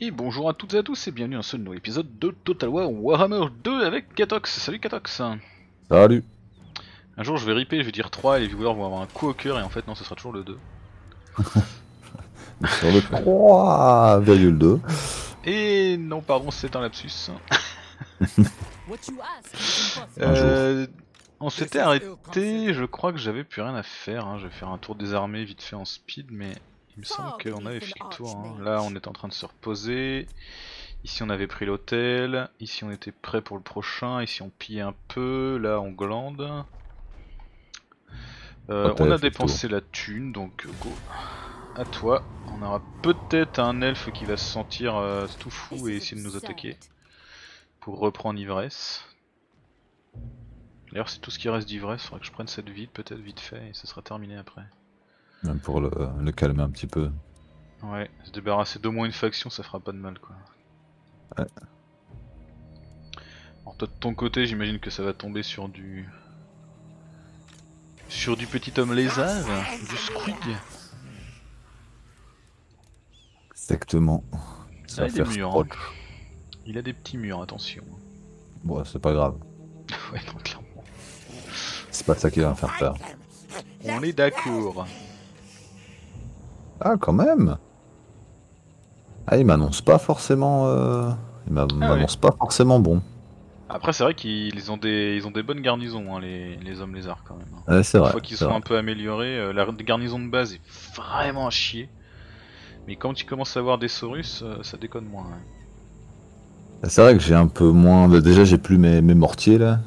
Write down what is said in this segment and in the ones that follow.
Et bonjour à toutes et à tous et bienvenue dans ce nouveau épisode de Total War Warhammer 2 avec Katox. Salut Katox Salut Un jour je vais ripper, je vais dire 3 et les viewers vont avoir un coup au cœur et en fait non ce sera toujours le 2. Sur le 3,2. Et non pardon c'est un lapsus. Euh, on s'était arrêté, je crois que j'avais plus rien à faire. hein. Je vais faire un tour des armées vite fait en speed mais il me semble qu'on avait fait le tour. hein. Là on est en train de se reposer. Ici on avait pris l'hôtel, ici on était prêt pour le prochain, ici on pille un peu, là on glande. Euh, Hôtel, on a dépensé la thune donc go. À toi, on aura peut-être un elfe qui va se sentir euh, tout fou et essayer de nous attaquer pour reprendre ivresse. D'ailleurs c'est tout ce qui reste d'ivresse, faudrait que je prenne cette vide peut-être vite fait et ce sera terminé après. Même pour le, le calmer un petit peu. Ouais, se débarrasser d'au moins une faction ça fera pas de mal quoi. Ouais. Alors toi de ton côté j'imagine que ça va tomber sur du... Sur du petit homme lézard, du squig. Exactement. Ah, Ça va il a des murs, scrotch. Il a des petits murs, attention. Bon, c'est pas grave. ouais non clairement. C'est pas ça qui va me faire peur. On est d'accord. Ah, quand même Ah, il m'annonce pas forcément. Euh... Il m'annonce pas forcément bon. Après c'est vrai qu'ils ont des ils ont des bonnes garnisons hein, les, les hommes lézards quand même. hein. Ouais, c'est Une vrai. fois qu'ils sont vrai. un peu améliorés, euh, la garnison de base est vraiment à chier. Mais quand tu commences à avoir des Saurus, euh, ça déconne moins. hein. C'est vrai que j'ai un peu moins. Déjà, j'ai plus mes, mes mortiers là.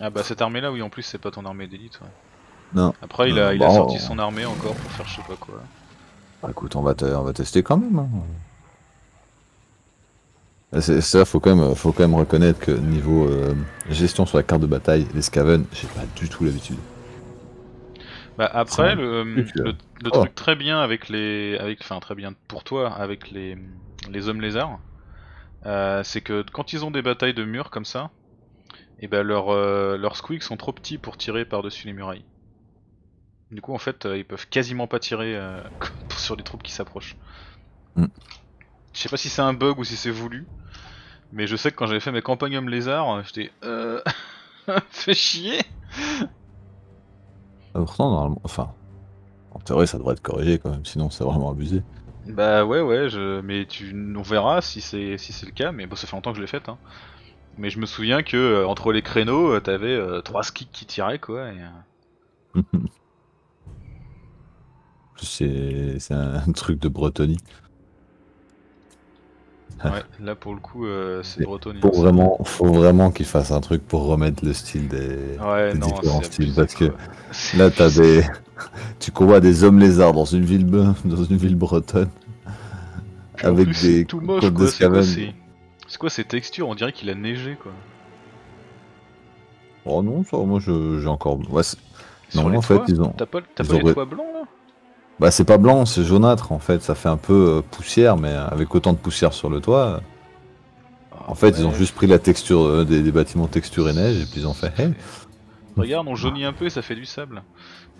Ah bah cette armée là, oui en plus c'est pas ton armée d'élite. Ouais. Non. Après il a, Euh, il a bon. sorti son armée encore pour faire je sais pas quoi. Bah, écoute, on va, te- on va tester quand même. hein. Ça, faut quand même, faut quand même reconnaître que niveau euh, gestion sur la carte de bataille, les Skaven, j'ai pas du tout l'habitude. Bah après C'est le, truc, le, euh. le Oh. truc très bien avec les. avec Enfin très bien pour toi avec les, les hommes lézards, euh, c'est que quand ils ont des batailles de murs comme ça, et ben leurs euh, leurs squigs sont trop petits pour tirer par-dessus les murailles. Du coup en fait euh, ils peuvent quasiment pas tirer euh, sur les troupes qui s'approchent. Mm. Je sais pas si c'est un bug ou si c'est voulu, mais je sais que quand j'avais fait mes campagnes hommes lézards, j'étais euh... fait chier. Ah, Pourtant, normalement, enfin, en théorie, ça devrait être corrigé quand même, sinon c'est vraiment abusé. Bah ouais ouais je... mais tu on verra si c'est si c'est le cas mais bon ça fait longtemps que je l'ai fait hein. Mais je me souviens que euh, entre les créneaux euh, t'avais euh, trois skis qui tiraient quoi et, euh, c'est c'est un, truc de Bretonie. ouais là pour le coup euh, c'est Et bretonien. Pour vraiment, faut vraiment qu'ils fassent un truc pour remettre le style des, Ouais des non différents styles, parce que là t'as des, tu combats des hommes lézards dans une ville, dans une ville bretonne, Puis avec plus, des c'est tout moche côtes quoi, c'est quoi, ces textures? On dirait qu'il a neigé quoi. Oh non, ça, moi j'ai encore, ouais, non en fait toits, ils ont, T'as pas, t'as ils pas ont les toits blancs là? Bah c'est pas blanc, c'est jaunâtre en fait, ça fait un peu euh, poussière, mais avec autant de poussière sur le toit. En fait, ils ont juste pris la texture euh, des, des bâtiments texture et neige et puis ils ont fait hey, Regarde on jaunit un peu et ça fait du sable.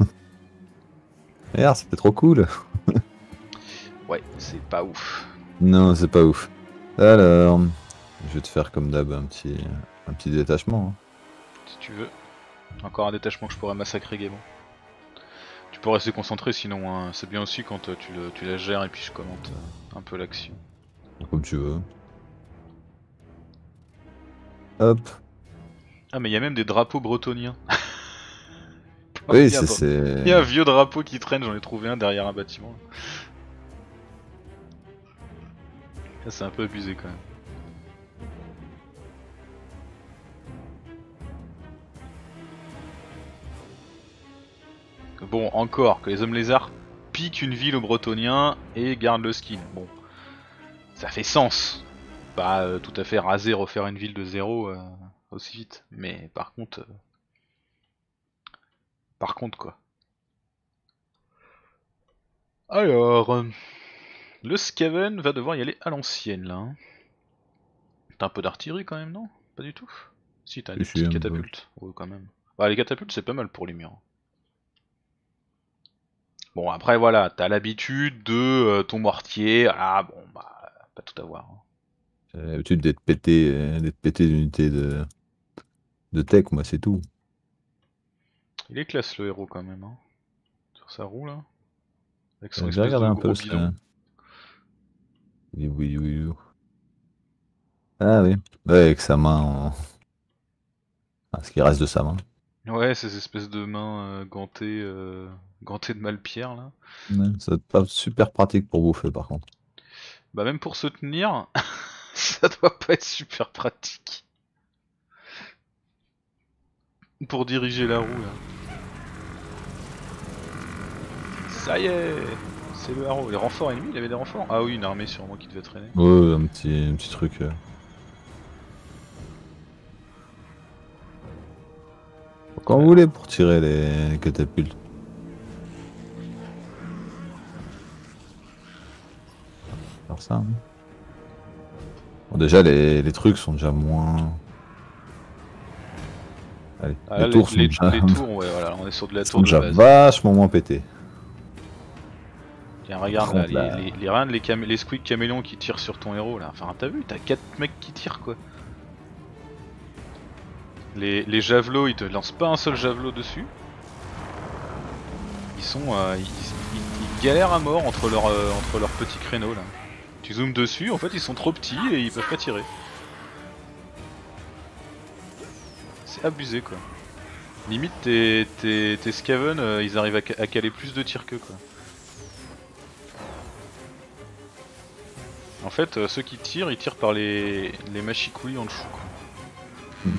regarde, c'était trop cool. Ouais c'est pas ouf. Non, c'est pas ouf. Alors, je vais te faire comme d'hab un petit, un petit détachement. hein. Si tu veux. Encore un détachement que je pourrais massacrer gaiement. Tu peux rester concentré sinon, hein. c'est bien aussi quand euh, tu, le, tu la gères et puis je commente euh, un peu l'action. comme tu veux. Hop. Ah mais il y a même des drapeaux bretoniens. Oui, c'est-. Il y a un vieux drapeau qui traîne, j'en ai trouvé un derrière un bâtiment. Ça c'est un peu abusé quand même. Bon, encore, que les hommes lézards piquent une ville aux bretoniens et gardent le skin. Bon, ça fait sens. Pas euh, tout à fait raser, refaire une ville de zéro euh, aussi vite. Mais par contre... euh, Par contre quoi. Alors... Le Skaven va devoir y aller à l'ancienne là. hein. T'as un peu d'artillerie quand même, non? Pas du tout? Si, t'as des petites catapultes. Ouais, quand même. Bah, les catapultes, c'est pas mal pour les murs. Bon, après, voilà, t'as l'habitude de euh, ton mortier. Ah, bon, bah. pas tout avoir. hein. J'ai l'habitude d'être pété, euh, d'être pété d'unités de... de tech, moi, c'est tout. Il est classe le héros quand même. Hein. Sur sa roue là. Avec son espèce de un gros peu bidon. ça. Oui, oui, oui, oui. Ah oui. Ouais, avec sa main en... Ah, ce qui reste de sa main. Ouais, ces espèces de mains euh, gantées, euh, gantées de malpierre là. Ouais, ça doit être pas super pratique pour bouffer, par contre. Bah même pour se tenir, ça doit pas être super pratique. Pour diriger la roue là. Ça y est C'est le haro. Les renforts ennemis, il y avait des renforts? Ah oui, une armée sûrement qui devait traîner. Ouais, un petit, un petit truc. euh. Quand vous voulez pour tirer les, les catapultes. Faire ça. hein. Bon, déjà, les, les trucs sont déjà moins. Allez, Ah, les là, tours sont les, déjà, les tours, ouais, voilà, on est sur de la tour de déjà base. vachement moins pétés. Tiens, regarde là, là- les, les, les, caméléons qui tirent sur ton héros là. Enfin, t'as vu, t'as 4 mecs qui tirent quoi. Les, les javelots, ils te lancent pas un seul javelot dessus. Ils sont. euh, ils, ils- ils galèrent à mort entre leurs euh, entre leurs petits créneaux là. Tu zoomes dessus, en fait, ils sont trop petits et ils peuvent pas tirer. C'est abusé quoi. Limite, tes, tes, tes Skaven, euh, ils arrivent à, ca- à caler plus de tirs qu'eux quoi. En fait, euh, ceux qui tirent, ils tirent par les, les machicouilles en dessous. quoi.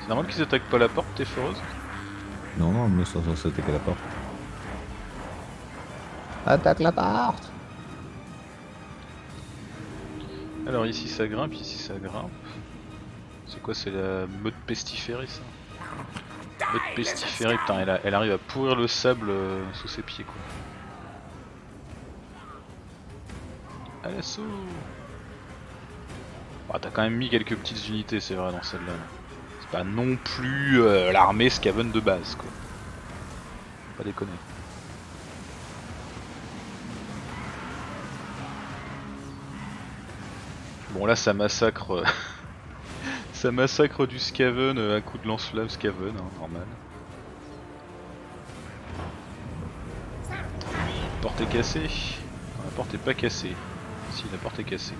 C'est normal qu'ils attaquent pas la porte, tes foreuses? Non, non, mais ça, ça, ça attaque à la porte. Attaque la porte Alors ici ça grimpe, ici ça grimpe. C'est quoi C'est la mode pestiférée ça? Mode pestiférée, putain, elle, arrive à pourrir le sable euh, sous ses pieds quoi. À l'assaut Ah, T'as quand même mis quelques petites unités, c'est vrai, dans celle-là. C'est pas non plus euh, l'armée Skaven de base quoi. Pas déconner. Bon là ça massacre euh, ça massacre du Skaven euh, à coup de lance-flamme Skaven, hein, normal. La porte est cassée. Non, La porte est pas cassée. Si la porte est cassée.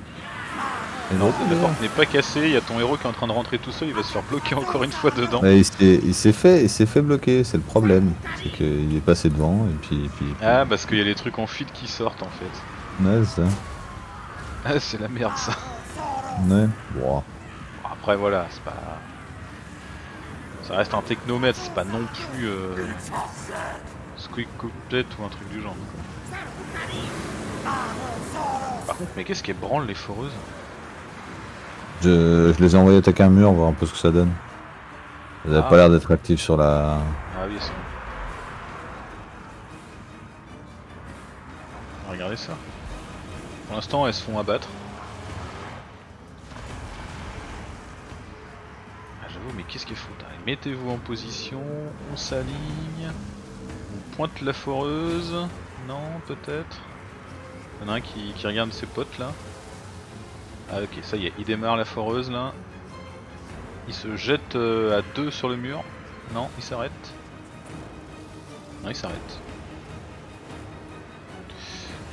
Non, la porte n'est pas cassée, il y a ton héros qui est en train de rentrer tout seul, il va se faire bloquer encore une fois dedans. Ouais, il s'est fait, il s'est fait bloquer, c'est le problème. C'est qu'il est passé devant et puis. et puis, et puis- Ah parce qu'il y a les trucs en fuite qui sortent en fait. Ouais, c'est ça. Ah c'est la merde ça. Ouais. Après voilà, c'est pas. Ça reste un technomètre, c'est pas non plus euh... Squeak Couplet ou un truc du genre. quoi. Par contre, mais qu'est-ce qu'elles branlent les foreuses? Je, je les ai envoyés attaquer un mur, voir un peu ce que ça donne. Elles avaient Ah. pas l'air d'être actives sur la. Ah oui, c'est. Regardez ça. Pour l'instant, elles se font abattre. Mais qu'est-ce qu'il faut Allez, Mettez-vous en position, on s'aligne, on pointe la foreuse. Non, peut-être. Il y en a un qui, regarde ses potes là. Ah, ok, ça y est, il démarre la foreuse là. Il se jette euh, à deux sur le mur. Non, il s'arrête. Non, il s'arrête.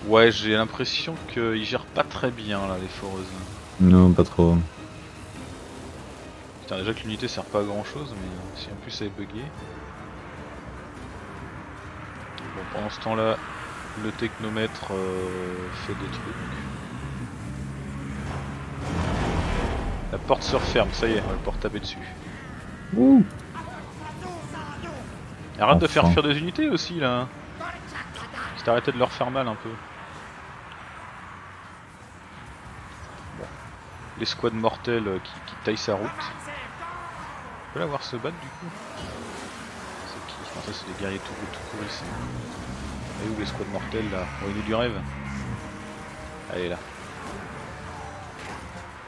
Ouais, j'ai l'impression qu'ils gèrent pas très bien là, les foreuses. Non, pas trop. Putain, déjà que l'unité sert pas à grand chose, mais si en plus elle est buggée. Bon, pendant ce temps-là, le technomètre euh, fait des trucs. La porte se referme, ça y est, on va pouvoir taper dessus. Ouh. Arrête de faire fuir des unités aussi là. C'est arrêté de leur faire mal un peu. Les squads mortels euh, qui, qui taillent sa route. On peut la voir se battre du coup C'est qui c'est des guerriers tout, tout courts ici. Et où les squads mortels là Au milieu du rêve Allez là.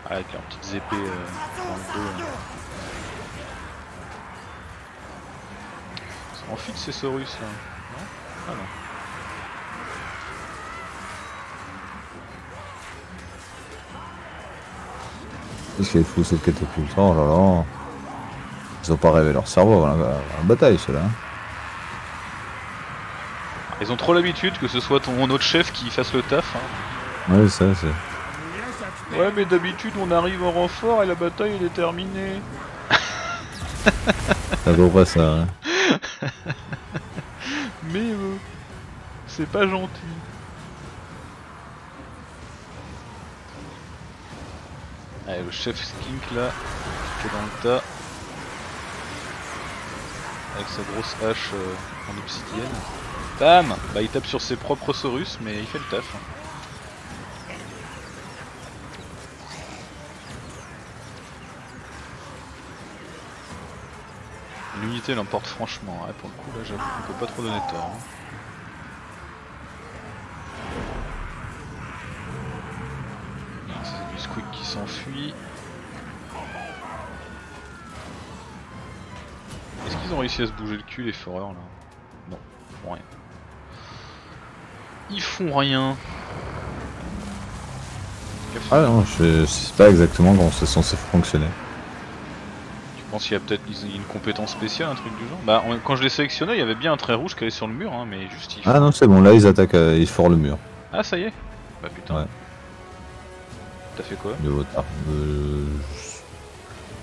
Ah, avec leurs petites épées euh, dans le dos. sont en fuite ces Saurus là. Non Ah non. Qu'est-ce qu'il fout cette catapulte Oh là là. Ils ont pas rêvé leur cerveau avant la, la bataille, ceux-là. hein. Ils ont trop l'habitude que ce soit ton autre chef qui fasse le taf. hein. Ouais, ça, c'est. Ouais, mais d'habitude on arrive en renfort et la bataille elle est terminée. À peu près ça. hein. Mais euh, c'est pas gentil. Allez, le chef skink là, qui est dans le tas. Avec sa grosse hache euh, en obsidienne. Bam Bah il tape sur ses propres saurus mais il fait le taf. hein. L'unité l'emporte franchement, ouais, pour le coup là j'avoue qu'on peut pas trop donner tort. hein. Squeak qui s'enfuit. Est-ce qu'ils ont réussi à se bouger le cul les foreurs là? Non, ils font rien. Ils font rien. Ah non, je sais pas exactement comment c'est censé fonctionner. Tu penses qu'il y a peut-être ils- une compétence spéciale, un truc du genre? Bah on- quand je les sélectionnais, il y avait bien un trait rouge qui allait sur le mur, hein, mais juste il Ah non, c'est bon, là ils attaquent, euh, ils forent le mur. Ah ça y est Bah putain. Ouais. T'as fait quoi De votre part. Euh,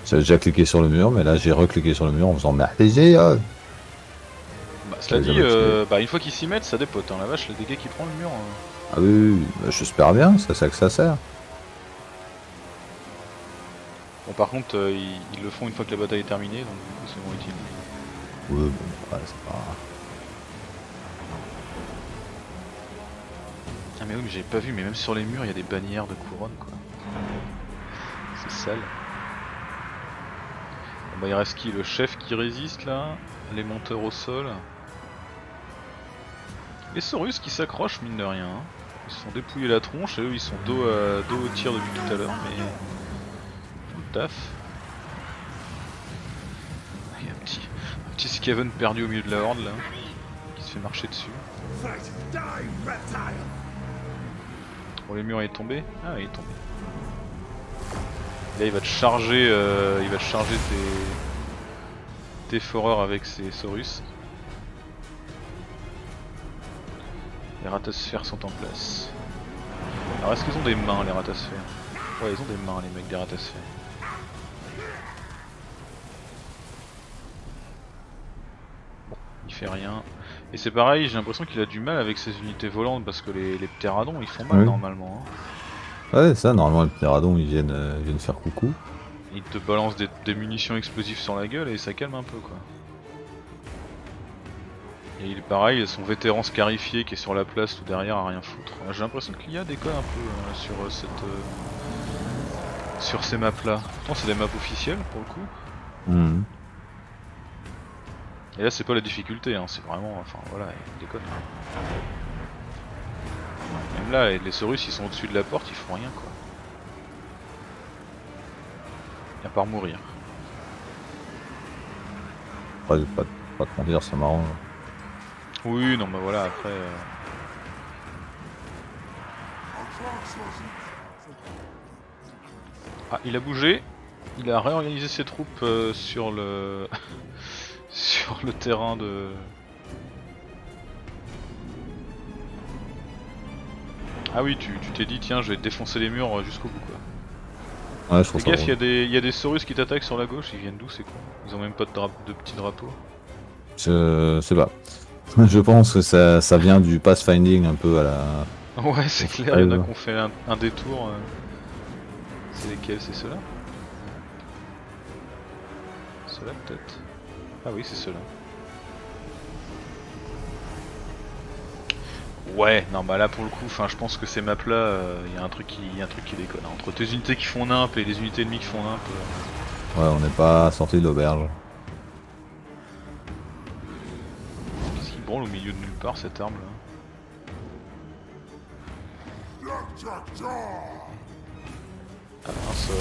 J'avais déjà cliqué sur le mur, mais là j'ai recliqué sur le mur en faisant merde. euh. Bah cela dit, euh, bah une fois qu'ils s'y mettent, ça dépote, hein. la vache, les dégâts qui prend le mur. euh. Ah oui, oui, bah, j'espère bien, c'est à ça que ça sert. Bon par contre, euh, ils, ils le font une fois que la bataille est terminée, donc du coup c'est moins utile. Ouais, bon, ouais, c'est pas. Ah mais oui, mais j'avais pas vu, mais même sur les murs, il y a des bannières de couronne, quoi. Bah il reste qui Le chef qui résiste, là? Les monteurs au sol? Les Saurus qui s'accrochent, mine de rien. hein. Ils se sont dépouillés la tronche, et eux ils sont dos, à- dos au tir depuis tout à l'heure, mais... Font le taf. Ah, Il y a un petit, petit Skaven perdu au milieu de la horde, là, qui se fait marcher dessus. Bon, le mur est tombé? Ah, il est tombé. Là, il va te charger, euh, il va te charger tes, tes foreurs avec ses saurus. Les ratasphères sont en place. Alors, est-ce qu'ils ont des mains, les ratasphères Ouais, ils ont des mains, les mecs des ratasphères. Bon, il fait rien. Et c'est pareil, j'ai l'impression qu'il a du mal avec ses unités volantes parce que les, les pteradons ils font mal Oui. normalement. hein. Ouais, ça, normalement, les pteradons ils viennent, euh, ils viennent faire coucou. Il te balance des, des munitions explosives sur la gueule et ça calme un peu quoi. Et il est pareil, son vétéran scarifié qui est sur la place tout derrière à rien foutre. J'ai l'impression qu'il y a déconne un peu euh, sur euh, cette euh, sur ces maps là. Pourtant c'est des maps officielles pour le coup. Mhm. Et là c'est pas la difficulté, hein, c'est vraiment, enfin voilà, il déconne. Même là, les Saurus ils sont au-dessus de la porte, ils font rien quoi. À part mourir. Ouais, pas, pas te mentir, ça m'arrange. Oui, non, bah voilà, après. euh, Ah, il a bougé. Il a réorganisé ses troupes euh, sur le sur le terrain de. Ah oui, tu t'es dit tiens, je vais défoncer les murs euh, jusqu'au bout quoi. Ouais, je trouve Fais ça gaffe, il y, a des y a des Saurus qui t'attaquent sur la gauche. Ils viennent d'où c'est quoi Ils ont même pas de, drap- de petit drapeau. Je sais pas. Je pense que ça, ça vient du pathfinding un peu à la. Ouais, c'est clair. Il y en a qui ont fait un, un détour. euh. C'est lesquels? C'est ceux-là? Ceux-là peut-être? Ah oui, c'est ceux-là. Ouais, non bah là pour le coup, enfin je pense que ces maps là, il y a un truc qui, y a un truc qui déconne. hein. Entre tes unités qui font nimp et les unités ennemies qui font nimp, euh, Ouais, on n'est pas sorti de l'auberge. qu'est-ce qui branle au milieu de nulle part cette arme là Ah sort.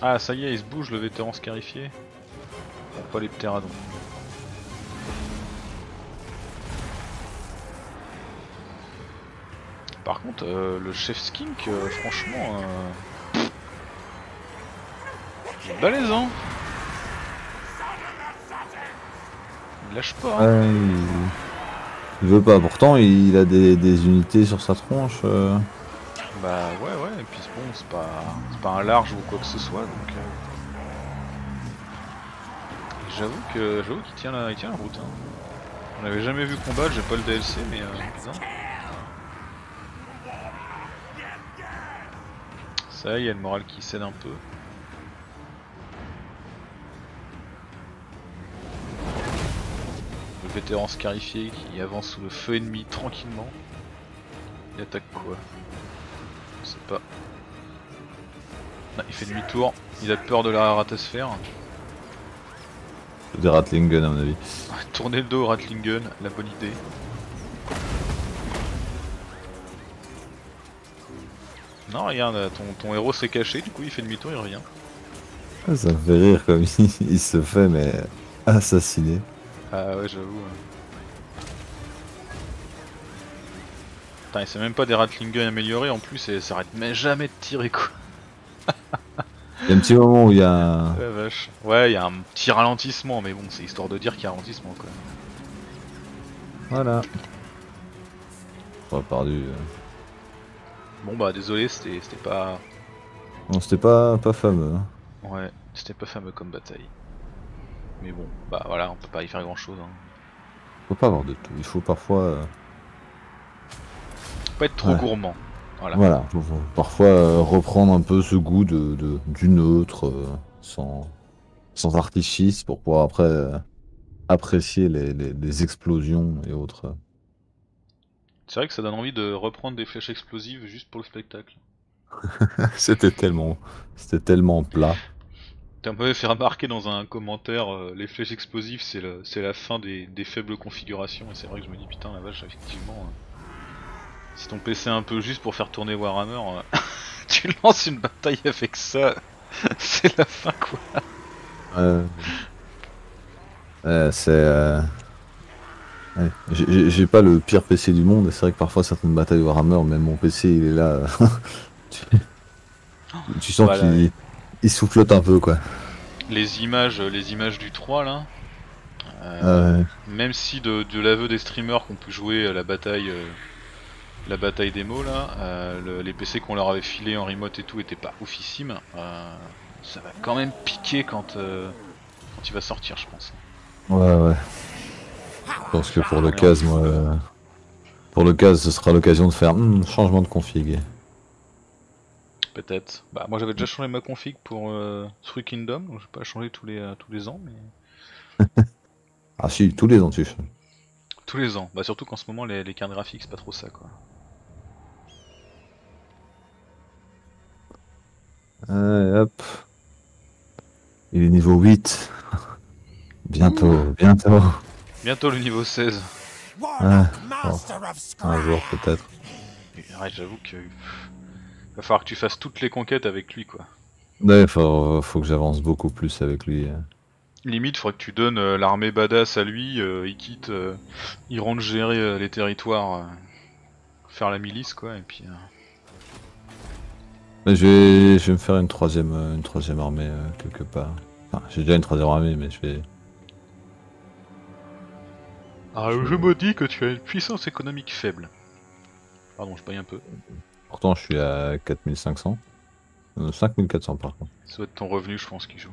Ah ça y est, il se bouge le vétéran scarifié. Bon, pas les pteradons. Par contre, euh, le chef skink, euh, franchement, euh... balèze, hein Il lâche pas, hein. Il... il veut pas. Pourtant, il a des, des unités sur sa tronche. euh. Bah ouais, ouais, et puis bon, c'est pas, pas un large ou quoi que ce soit, donc... euh, J'avoue que j'avoue qu'il tient la, il tient la route. Hein. On l'avait jamais vu combattre, j'ai pas le DLC, mais euh, putain. Ça, y est, il y a le moral qui cède un peu. Le vétéran scarifié qui avance sous le feu ennemi tranquillement. Il attaque quoi? Je sais pas. Ah, il fait demi-tour, il a peur de la ratosphère. Des Ratling Gun, à mon avis. Tourner le dos au Ratlingen, la bonne idée. Non, regarde, ton, ton héros s'est caché, du coup il fait demi-tour, il revient. Ah, Ça me fait rire comme il, il se fait, mais assassiner. Ah ouais, j'avoue. Putain, c'est même pas des Ratlingen améliorés en plus, et ça arrête mais jamais de tirer quoi. Il y a un petit moment où il y a un... Ouais, vache. Ouais, il y a un petit ralentissement, mais bon, c'est histoire de dire qu'il y a un ralentissement quoi. Voilà. Pas perdu. euh. Bon bah désolé, c'était pas. Non, c'était pas, pas fameux. hein. Ouais, c'était pas fameux comme bataille. Mais bon, bah voilà, on peut pas y faire grand chose. Hein. Faut pas avoir de tout. Il faut parfois. euh, Faut pas être trop Ouais. gourmand. Voilà. Voilà. Faut, faut parfois euh, reprendre un peu ce goût de, de- du neutre, euh, sans, sans artifice, pour pouvoir après apprécier les, les- les explosions et autres. C'est vrai que ça donne envie de reprendre des flèches explosives juste pour le spectacle. c'était tellement, c'était tellement plat. T'as m'avait fait remarquer dans un commentaire, euh, les flèches explosives c'est le- c'est la fin des, des faibles configurations, et c'est vrai que je me dis putain la vache, effectivement, euh, si ton PC est un peu juste pour faire tourner Warhammer, euh, tu lances une bataille avec ça, c'est la fin quoi. Euh, euh, c'est. Ouais. J'ai- pas le pire PC du monde, et c'est vrai que parfois certaines batailles Warhammer, même mon PC il est là. tu, tu sens Voilà. qu'il il soufflote un peu quoi. Les images, les images du 3 là, euh, Euh, même si de, de l'aveu des streamers qu'on peut jouer à la bataille euh, la bataille démo là, euh, le- les PC qu'on leur avait filé en remote et tout étaient pas oufissimes, ça va quand même piquer quand, euh, quand il va sortir je pense. ouais, ouais. Je pense que pour le cas, moi. euh, Pour le cas, ce sera l'occasion de faire hmm, changement de config. Peut-être. Bah moi j'avais déjà changé ma config pour euh, Three Kingdom, donc je vais pas changer tous les, euh, tous les ans, mais Ah si, tous les ans tu changes. tous les ans. Bah surtout qu'en ce moment les, les cartes graphiques c'est pas trop ça quoi. Allez, hop. Il est niveau 8. bientôt, bientôt. Bientôt le niveau 16. Ah, Master of Un jour peut-être. Ouais, j'avoue que va falloir que tu fasses toutes les conquêtes avec lui quoi. Ouais, faut, faut que j'avance beaucoup plus avec lui. euh. Limite, faudrait que tu donnes euh, l'armée badass à lui, euh, il quitte, euh, il rentre gérer euh, les territoires, euh, faire la milice quoi, et puis... euh, je vais, je vais me faire une troisième, une troisième armée euh, quelque part. Enfin, j'ai déjà une troisième armée, mais je vais. Ah, je me dis que tu as une puissance économique faible. Pardon, je paye un peu. Pourtant, je suis à 4500. Euh, 5400 par contre. Ça doit être ton revenu, je pense, qui joue.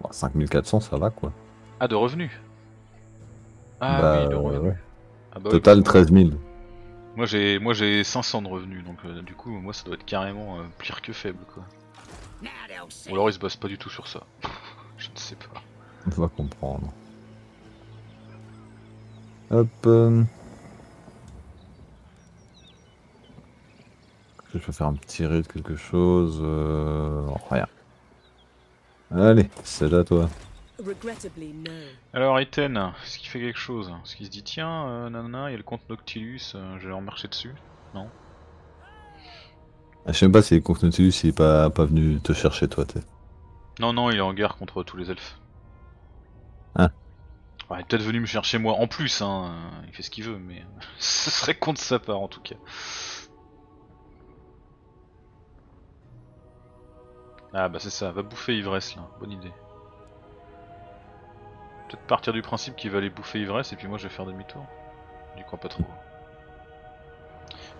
Bon, 5400, ça va quoi. Ah, de revenus Ah Bah, oui, de ouais. Ah bah Total parce que 13 000. Moi j'ai moi j'ai 500 de revenus, donc euh, du coup, moi ça doit être carrément euh, pire que faible quoi. Ou alors ils se basent pas du tout sur ça. je ne sais pas. On va comprendre. Hop. euh. Je peux faire un petit raid, quelque chose. euh, non, rien. Allez, c'est à toi. Regrettably, no. Alors Iten, est-ce qu'il fait quelque chose? Est-ce qu'il se dit tiens, euh, nanana, il y a le compte Noctilus, euh, je vais en marcher dessus? Ah, Je sais même pas si le compte Nautilus il est pas, pas venu te chercher toi. t'es. Non, non, il est en guerre contre tous les elfes. Ah. Ouais, il est peut-être venu me chercher moi en plus, hein. Il fait ce qu'il veut, mais ce serait con de sa part en tout cas. Ah bah c'est ça, va bouffer ivresse là, bonne idée. Peut-être partir du principe qu'il va aller bouffer ivresse et puis moi je vais faire demi-tour. J'y crois pas trop.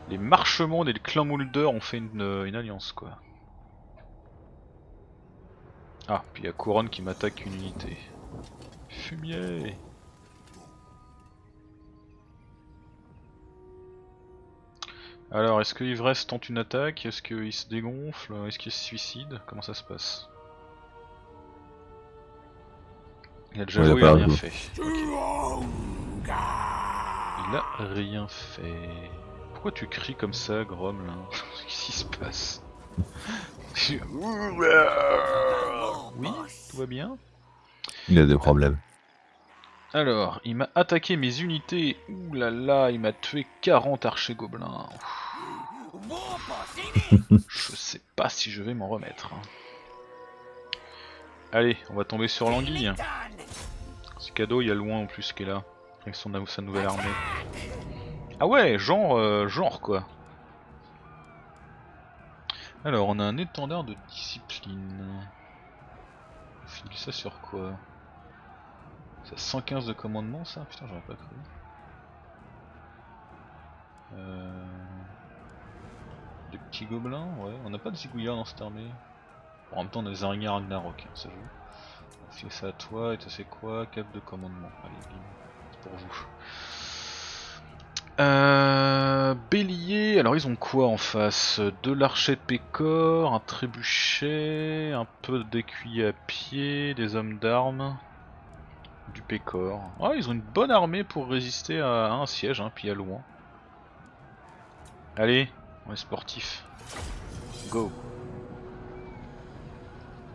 Les Marchemonde et le clan Moulder ont fait une, euh, une alliance quoi. Ah, puis il y a Couronne qui m'attaque une unité. Fumier. Alors, est-ce que Ivresse tente une attaque? Est-ce qu'il se dégonfle Est-ce qu'il se suicide Comment ça se passe? Il a déjà Ouais, il a joué, il a pas rien fait. Il a rien fait. Pourquoi tu cries comme ça, Grom là? Qu'est-ce qui se passe? Oui, tout va bien? Il a des problèmes. Alors, il m'a attaqué mes unités. Ouh là là, il m'a tué 40 archers gobelins. je sais pas si je vais m'en remettre. hein. Allez, on va tomber sur l'anguille. Ce cadeau, il y a loin en plus qui est là. Avec son, sa nouvelle armée. Ah ouais, genre, euh, genre quoi. Alors, on a un étendard de discipline. On finit ça sur quoi? C'est 115 de commandement ça Putain, j'aurais pas cru. Euh... Des petits gobelins, ouais. On n'a pas de zigouillards dans cette armée. Bon, en même temps, on a des araignées Ragnarok, hein, ça joue. On ça à toi, et toi c'est quoi Cap de commandement. Allez, bim. C'est pour vous. Euh, bélier, alors ils ont quoi en face? De l'archer de Pécor, un trébuchet, un peu d'écuyer à pied, des hommes d'armes, du Pécor. Ah, ils ont une bonne armée pour résister à un siège, hein, puis à loin. Allez, on est sportif. Go.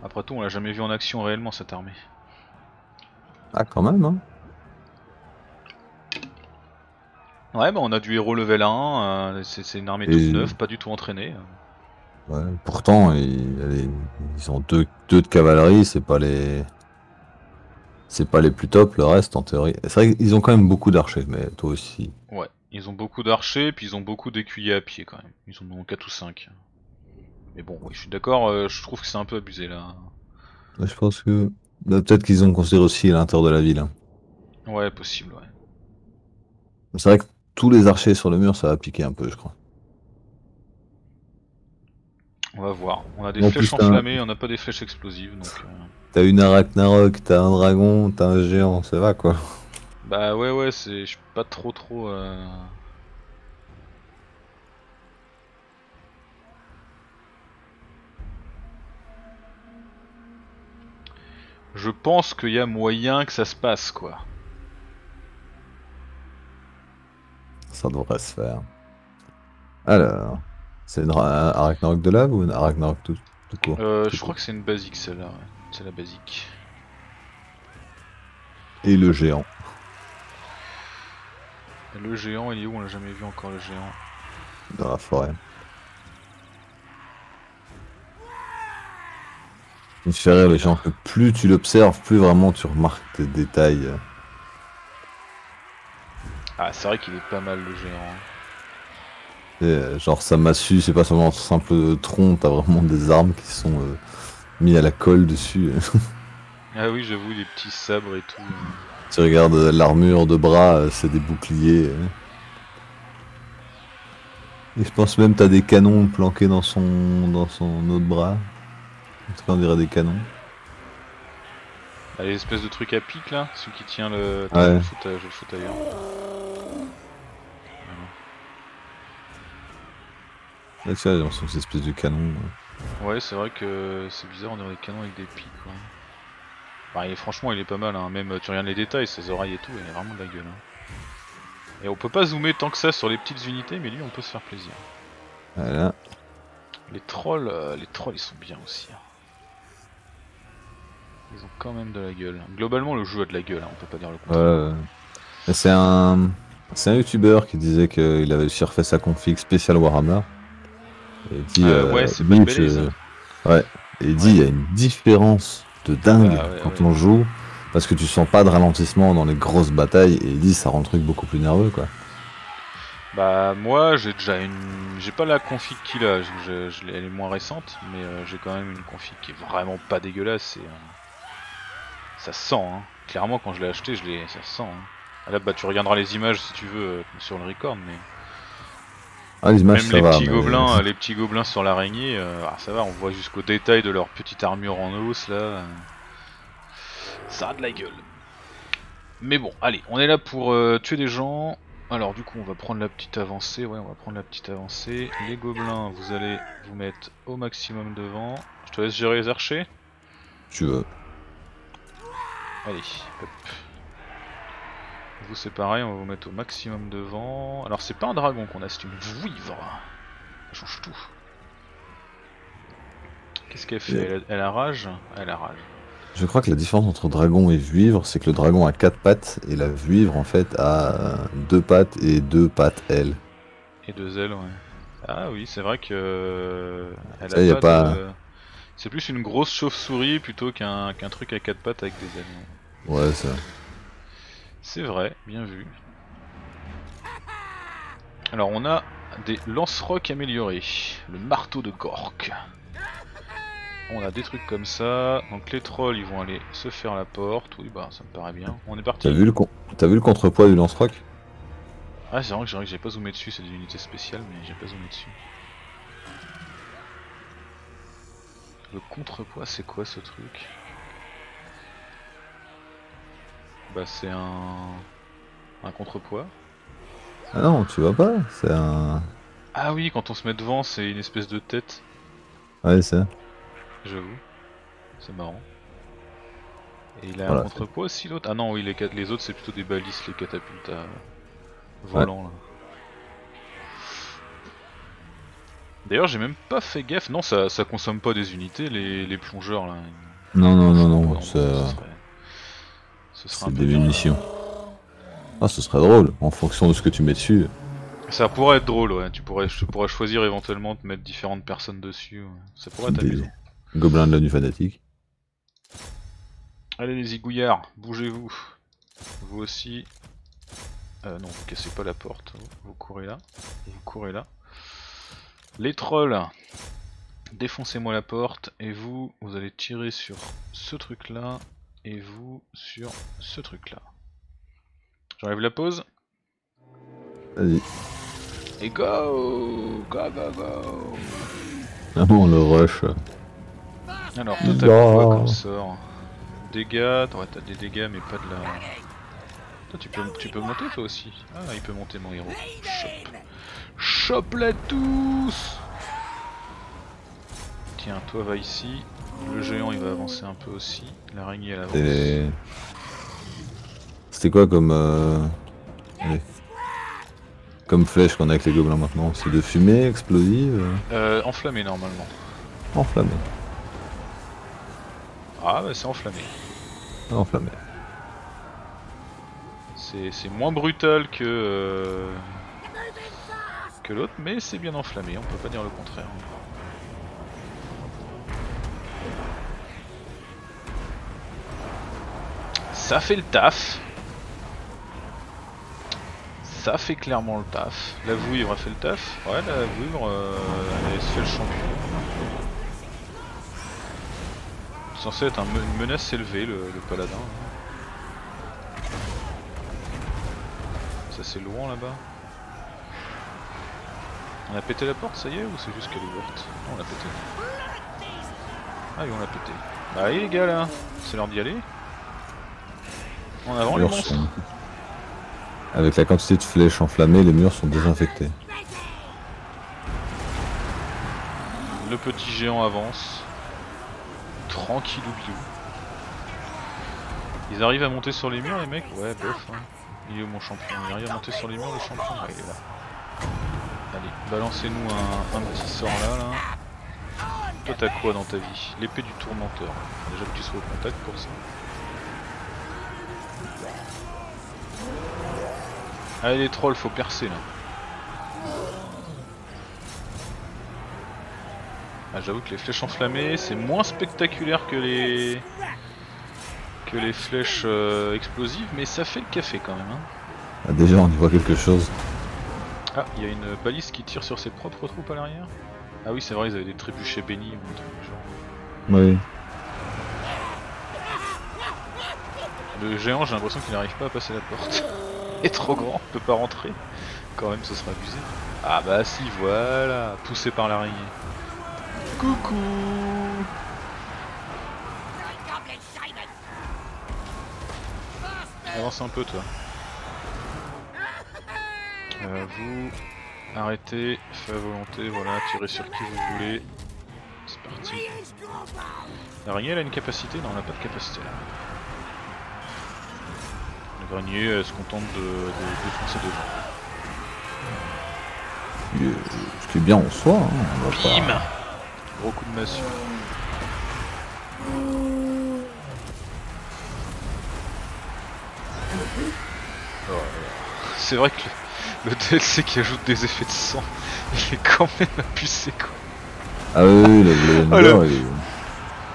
Après tout, on l'a jamais vu en action réellement cette armée. Ah, quand même, hein. Ouais, bah on a du héros level 1, euh, c'est une armée Et- toute neuve, pas du tout entraînée. Ouais, pourtant, ils, ils ont deux, deux de cavalerie, c'est pas les. C'est pas les plus top, le reste en théorie. C'est vrai qu'ils ont quand même beaucoup d'archers, mais toi aussi. Ouais, ils ont beaucoup d'archers, puis ils ont beaucoup d'écuyers à pied quand même. Ils en ont 4 ou 5. Mais bon, oui, je suis d'accord, euh, je trouve que c'est un peu abusé là. Ouais, Je pense que. bah, Peut-être qu'ils ont considéré aussi l'intérieur de la ville. hein. Ouais, possible, ouais. C'est vrai que tous les archers sur le mur, ça va piquer un peu, je crois. On va voir. On a des En flèches plus, t'as un- enflammées, on n'a pas des flèches explosives, donc... euh, T'as une Arachnarok, t'as un dragon, t'as un géant, ça va quoi. Bah ouais, ouais, c'est... Je suis pas trop trop... euh, Je pense qu'il y a moyen que ça se passe, quoi. Ça devrait se faire. Alors, c'est une Ra- Arachnarok de lave ou une Arachnarok tout, tout court? Euh, Tout je court. crois que c'est une basique celle-là. C'est la basique. Et le géant. Le géant, il est où? On l'a jamais vu encore le géant. dans la forêt. Il fait rire les gens que plus tu l'observes, plus vraiment tu remarques des détails. Ah, c'est vrai qu'il est pas mal le géant. Et, genre sa massue, c'est pas seulement un simple tronc, t'as vraiment des armes qui sont euh, mis à la colle dessus. Ah oui, j'avoue, les petits sabres et tout. tu regardes l'armure de bras, euh, c'est des boucliers. euh. Et je pense même t'as des canons planqués dans son dans son autre bras. En tout cas, on dirait des canons. Ah, les espèces de trucs à pic là, celui qui tient le. Ouais. je le foutre ailleurs. Là, tu vois, j'ai l'impression que c'est espèce de canon. euh. Ouais, c'est vrai que c'est bizarre, on dirait des canons avec des pics quoi. Bah, et franchement, il est pas mal, hein. même tu regardes les détails, ses oreilles et tout, il a vraiment de la gueule. hein. Et on peut pas zoomer tant que ça sur les petites unités, mais lui on peut se faire plaisir. Voilà. Les trolls, euh, les trolls ils sont bien aussi. hein. Ils ont quand même de la gueule. Globalement, le jeu a de la gueule, hein, on peut pas dire le contraire. Ouais. Mais C'est un, c'est un youtubeur qui disait qu'il avait aussi refait sa config spéciale Warhammer. Et il dit, Euh, ouais, c'est. Et il dit, il y a une différence de dingue Ah quand on joue. Parce que tu sens pas de ralentissement dans les grosses batailles et 10 ça rend le truc beaucoup plus nerveux quoi. Bah moi j'ai déjà une... J'ai pas la config qu'il a, je, je- elle est moins récente, mais euh, j'ai quand même une config qui est vraiment pas dégueulasse et... euh, Ça se sent, hein. Clairement quand je l'ai acheté, je l'ai... ça se sent. Hein. Ah, Là bah tu regarderas les images si tu veux euh, sur le record, mais... Ah les images Même ça les va. petits mais- gobelins, euh, les petits gobelins sur l'araignée, euh, ah, ça va, on voit jusqu'au détail de leur petite armure en os là. Ça a de la gueule. Mais bon, allez, on est là pour euh, tuer des gens. Alors du coup, on va prendre la petite avancée. Ouais, on va prendre la petite avancée. Les gobelins, vous allez vous mettre au maximum devant. Je te laisse gérer les archers. Tu veux. Allez, hop. Vous c'est pareil, on va vous mettre au maximum devant. Alors c'est pas un dragon qu'on a, c'est une vouivre. Ça change tout. Qu'est-ce qu'elle fait? Elle a, elle a rage? Elle a rage. Je crois que la différence entre dragon et vuivre, c'est que le dragon a quatre pattes et la vuivre en fait a deux pattes et deux pattes elle. Et deux ailes, ouais. Ah oui, c'est vrai que... euh, Elle Ça, y a a pas- de- C'est plus une grosse chauve-souris plutôt qu'un truc à quatre pattes avec des ailes. ouais. Ouais ça. C'est vrai, bien vu. Alors on a des lance-rocs améliorés. Le marteau de Gork. On a des trucs comme ça. Donc les trolls ils vont aller se faire la porte. Oui bah ça me paraît bien. On est parti. T'as vu le con- vu le contrepoids du lance-roc? Ah c'est vrai que j'ai vrai que j'ai pas zoomé dessus, c'est des unités spéciales mais j'ai pas zoomé dessus. Le contrepoids c'est quoi ce truc? Bah c'est un... un contrepoids. Ah non, tu vois pas, c'est un. Ah oui quand on se met devant c'est une espèce de tête. Ouais c'est. J'avoue. C'est marrant. Et il a Voilà, un contrepoids aussi l'autre? Ah non oui les, les autres c'est plutôt des balises les catapultes à volant là. D'ailleurs j'ai même pas fait gaffe, non ça, ça consomme pas des unités les, les plongeurs là. Non non non non, ce c'est serait, ce serait un c'est peu des munitions. Ah ce serait drôle, en fonction de ce que tu mets dessus. Ça pourrait être drôle ouais, tu pourrais, tu pourrais choisir éventuellement de mettre différentes personnes dessus, ouais. ça pourrait être Des amusant. gobelins de la nuit fanatique. Allez les zigouillards, bougez-vous. Vous aussi. Euh, non, vous cassez pas la porte. Vous, vous courez là. Vous courez là. Les trolls, défoncez-moi la porte. Et vous, vous allez tirer sur ce truc là. Et vous sur ce truc là. J'enlève la pause. Vas-y. Et go Go go go Vraiment le rush. Alors, toi t'as quoi comme sort? Dégâts, t'as des dégâts mais pas de la... Toi tu peux, tu peux monter toi aussi Ah il peut monter mon héros. Chope. Chope-la tous Tiens, toi va ici. Le géant il va avancer un peu aussi. L'araignée elle avance. Et... C'était quoi comme. euh, allez. Comme flèche qu'on a avec les gobelins maintenant C'est de fumée explosive euh, Euh, enflammé normalement. Enflammée. Ah bah c'est enflammé. Enflammée. C'est c'est moins brutal que... euh, que l'autre, mais c'est bien enflammé, on peut pas dire le contraire. Ça fait le taf. Ça fait clairement le taf. La vouivre a fait le taf. Ouais, la vouivre, euh, elle se fait le champion. Censé être une menace élevée, le, le paladin. Ça c'est loin là-bas. On a pété la porte, ça y est, ou c'est juste qu'elle est ouverte? Non, on l'a pété. Ah oui, on l'a pété. Bah allez les gars là, c'est l'heure d'y aller. En avant les Murs sont- Avec la quantité de flèches enflammées, les murs sont désinfectés. Le petit géant avance. Tranquillou biou. Ils arrivent à monter sur les murs les mecs Ouais bof hein. Il est où mon champion Il arrive à monter sur les murs le champion Ah il est là. Allez, balancez-nous un, un petit sort là là. Toi t'as quoi dans ta vie? L'épée du tourmenteur. Déjà que tu sois au contact pour ça. Allez les trolls, faut percer là. Ah, j'avoue que les flèches enflammées, c'est moins spectaculaire que les que les flèches euh, explosives, mais ça fait le café quand même. Hein. Ah, Déjà, on y voit quelque chose. Ah, il y a une balise qui tire sur ses propres troupes à l'arrière Ah oui, c'est vrai, ils avaient des trébuchets bénis ou un truc du genre. Oui. Le géant, j'ai l'impression qu'il n'arrive pas à passer la porte. Est trop grand, il peut pas rentrer. Quand même, ce sera abusé. Ah bah si, voilà, poussé par l'araignée. Coucou Avance un peu, toi. Euh, vous arrêtez, fait à volonté, voilà, tirez sur qui vous voulez. C'est parti. L'araignée, elle a une capacité Non, elle n'a pas de capacité là. Elle se contente de, de défoncer des gens. Euh, Ce qui est bien en soi. Hein. Pas- Bim Gros coup de massue. Oh. C'est vrai que le, le DLC qui ajoute des effets de sang, il est quand même abusé quoi. Ah oui, oui, le le- est-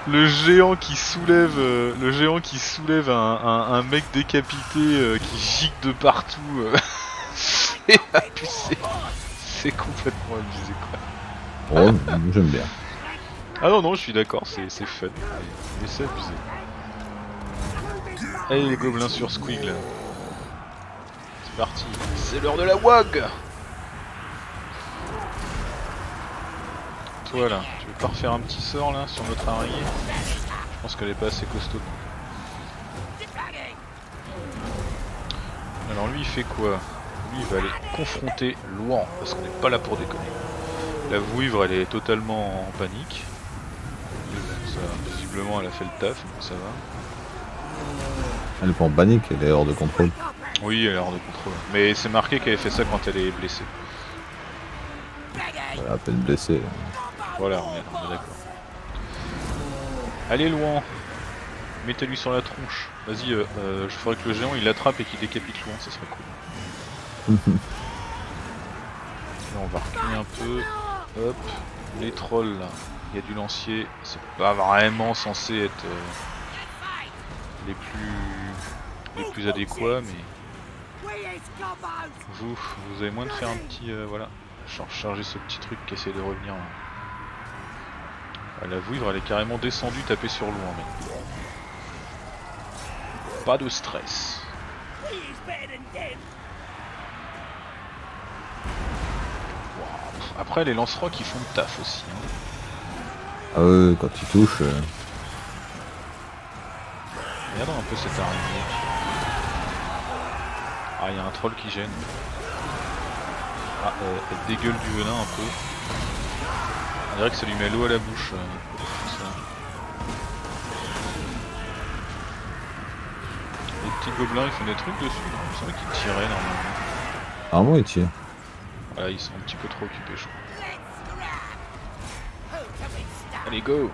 Le géant qui soulève, euh, le géant qui soulève un, un- un mec décapité euh, qui gicle de partout, euh, c'est abusé. C'est complètement abusé quoi. Oh, j'aime bien. Ah non non je suis d'accord c'est c'est fun mais, mais c'est abusé. Allez les gobelins sur Squig là. C'est parti. C'est l'heure de la WAG Toi là, tu veux pas refaire un petit sort là sur notre araignée? Je pense qu'elle est pas assez costaud. Alors lui il fait quoi? Lui il va aller confronter Louan parce qu'on n'est pas là pour déconner. La vouivre elle est totalement en panique. Ça, visiblement elle a fait le taf, donc ça va. Elle est pas en panique, elle est hors de contrôle. Oui, elle est hors de contrôle. Mais c'est marqué qu'elle fait ça quand elle est blessée. Elle est à peine blessée. Voilà, on est, on est d'accord. Allez, Louan Mettez-lui sur la tronche. Vas-y, euh, euh, je ferai que le géant il l'attrape et qu'il décapite Louan, ça serait cool. Là, on va reculer un peu. Hop, les trolls là. Il y a du lancier, c'est pas vraiment censé être euh, les plus les plus adéquats, mais vous, vous avez moins de faire un petit euh, voilà, Char- charger ce petit truc qui essaie de revenir là. La vouivre elle est carrément descendue taper sur loin mais. Pas de stress. Après les lance-rocs ils font le taf aussi. hein. Ah oui, quand il touche. euh, Regardons un peu cette araignée. Ah, il y a un troll qui gêne. Ah, euh, elle dégueule du venin un peu. On dirait que ça lui met l'eau à la bouche. euh. Les petits gobelins ils font des trucs dessus. me semblait qu'ils tiraient normalement. Ah, moi, il tire. Voilà, ils sont un petit peu trop occupés, je crois. Allez, go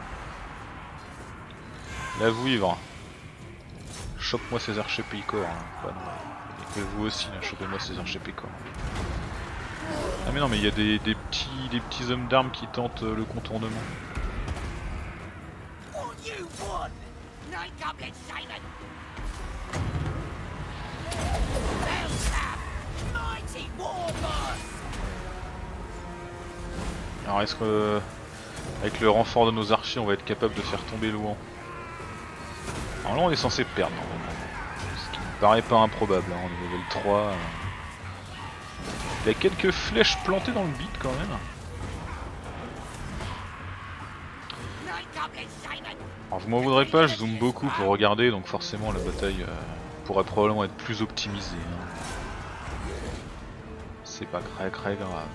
La vouivre. Chope-moi ces archers pécor. Hein. Et vous aussi, chopez-moi ces archers pécor. Ah mais non, mais il y a des, petits, des petits hommes d'armes qui tentent euh, le contournement. Alors est-ce que avec le renfort de nos archers on va être capable de faire tomber Louan? Alors là on est censé perdre normalement. Ce qui me paraît pas improbable, hein, est level 3. euh. Il y a quelques flèches plantées dans le beat quand même. Alors vous m'en voudrez pas, je zoome beaucoup pour regarder, donc forcément la bataille euh, pourrait probablement être plus optimisée. hein. C'est pas très très grave.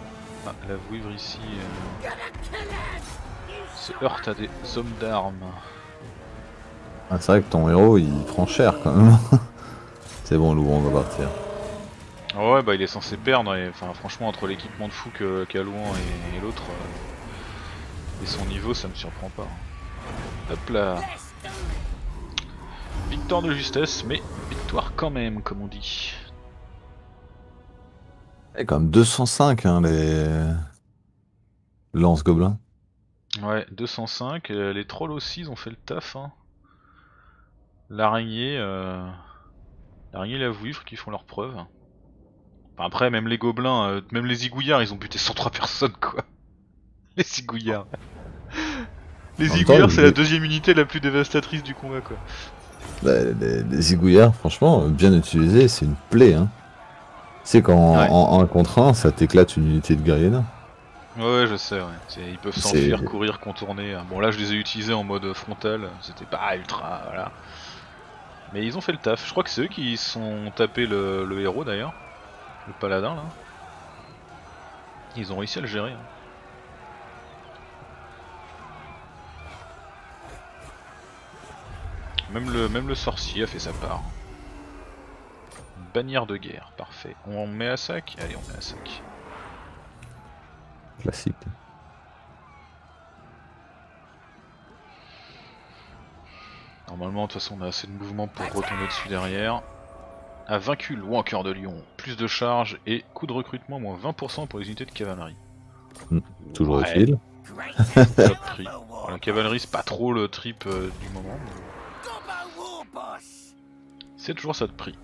Ah, la vouivre ici euh, se heurte à des hommes d'armes. Ah, c'est vrai que ton héros, il prend cher quand même. c'est bon, Lou, on va partir. Ah Ouais, bah il est censé perdre, et enfin franchement, entre l'équipement de fou qu'a Louan et, et l'autre, euh, et son niveau, ça me surprend pas. hein. Hop là Victoire de justesse, mais victoire quand même, comme on dit. Et quand même 205, hein, les lance-gobelins. Ouais, 205, euh, les trolls aussi, ils ont fait le taf. Hein. L'araignée, euh... l'araignée et la vouivre qui font leurs preuves. Enfin, après, même les gobelins, euh, même les zigouillards, ils ont buté 103 personnes, quoi. Les zigouillards. Les En zigouillards, c'est les- la deuxième unité la plus dévastatrice du combat, quoi. Bah, les, les zigouillards, franchement, bien utilisés, c'est une plaie. Hein. C'est quand en- Ouais. en 1 contre 1, ça t'éclate une unité de guerrier nain. Ouais, je sais, ouais. Ils peuvent s'enfuir, courir, contourner. Bon, là, je les ai utilisés en mode frontal. C'était pas ultra, voilà. Mais ils ont fait le taf. Je crois que c'est eux qui sont tapé le, le héros d'ailleurs. Le paladin là. Ils ont réussi à le gérer. hein. Même le, même le sorcier a fait sa part. Une bannière de guerre, parfait. On met à sac Allez, on met à sac. Classique. Normalement, de toute façon, on a assez de mouvement pour retomber dessus derrière. A vaincu le Wanker de Lyon. Plus de charge et coût de recrutement moins 20% pour les unités de cavalerie. Toujours Ouais, utile. la cavalerie, c'est pas trop le trip euh, du moment. mais C'est toujours ça de prix.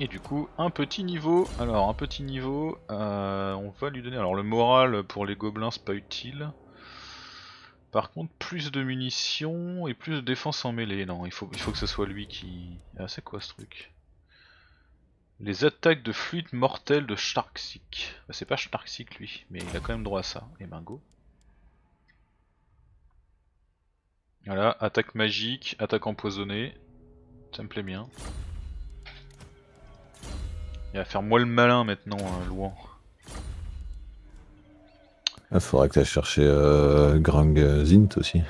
Et du coup, un petit niveau. Alors, un petit niveau, euh, on va lui donner. Alors, le moral pour les gobelins, c'est pas utile. Par contre, plus de munitions et plus de défense en mêlée. Non, il faut, il faut que ce soit lui qui. Ah, c'est quoi ce truc? Les attaques de fluide mortelles de Starksik. Bah, c'est pas Starksik lui, mais il a quand même droit à ça. Et ben go. Voilà, attaque magique, attaque empoisonnée. Ça me plaît bien. Il va faire moi le malin maintenant, euh, Louan. Il faudrait que tu ailles chercher euh, Grang Zint aussi.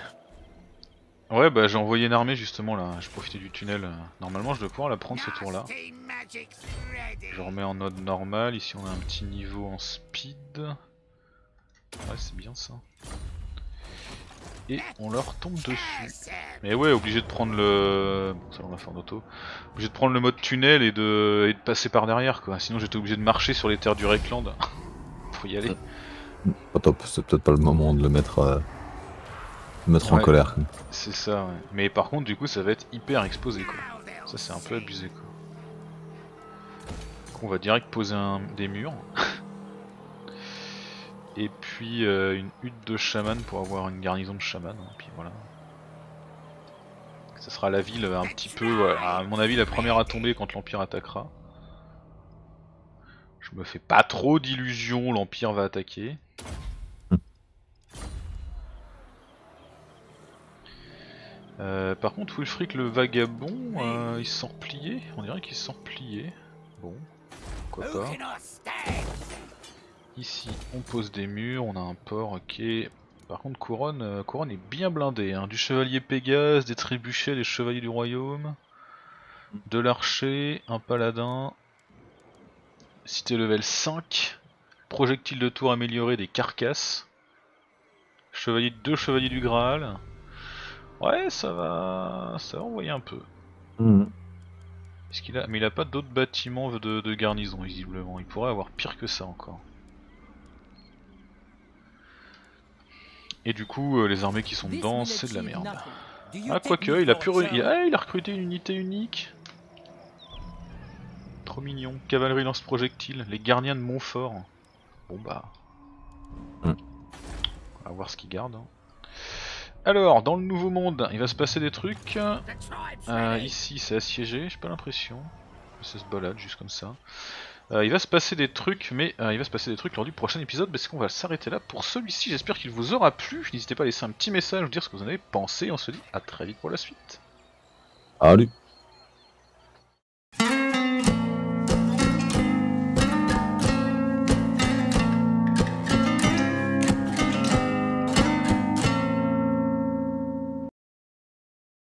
Ouais, bah j'ai envoyé une armée justement là. Je profitais du tunnel. Normalement, je dois pouvoir la prendre ce tour là. Je remets en mode normal. Ici, on a un petit niveau en speed. Ouais, c'est bien ça. Et on leur tombe dessus. Mais ouais, obligé de prendre le. Bon, ça on l'a fait en auto. Obligé de prendre le mode tunnel et de, et de passer par derrière quoi. Sinon, j'étais obligé de marcher sur les terres du Reikland. Faut y aller. Pas top, c'est peut-être pas le moment de le mettre, euh, en colère. C'est ça, ouais. Mais par contre, du coup, ça va être hyper exposé quoi. Ça, c'est un peu abusé quoi. On va direct poser des murs. Et puis euh, une hutte de chaman pour avoir une garnison de chaman. hein, puis voilà. Ça sera la ville un petit peu, à mon avis, la première à tomber quand l'Empire attaquera. Je me fais pas trop d'illusions, l'Empire va attaquer. Euh, par contre, Wilfric le vagabond, euh, il se sent replié. On dirait qu'il se sent replié. Bon, pourquoi pas. Ici, on pose des murs, on a un port, ok. Par contre, Couronne, euh, Couronne est bien blindé. Hein. Du chevalier Pégase, des trébuchets, des chevaliers du royaume, de l'archer, un paladin, cité level 5, projectile de tour amélioré des carcasses, chevalier, deux chevaliers du Graal. Ouais, ça va, ça va envoyer un peu. Est-ce qu'il a, mais il a pas d'autres bâtiments de, de garnison visiblement. Il pourrait avoir pire que ça encore. Et du coup, euh, les armées qui sont dedans, c'est de la merde. Ah, quoique, il a pu. re- Il a, ah, il a recruté une unité unique. Trop mignon. Cavalerie lance-projectile. Les gardiens de Montfort. Bon bah. Hmm. On va voir ce qu'ils gardent. hein. Alors, dans le nouveau monde, il va se passer des trucs. Euh, ici, c'est assiégé, j'ai pas l'impression. Ça se balade juste comme ça. Euh, il va se passer des trucs, mais euh, il va se passer des trucs lors du prochain épisode parce qu'on va s'arrêter là pour celui-ci. J'espère qu'il vous aura plu. N'hésitez pas à laisser un petit message, vous dire ce que vous en avez pensé. On se dit à très vite pour la suite. Salut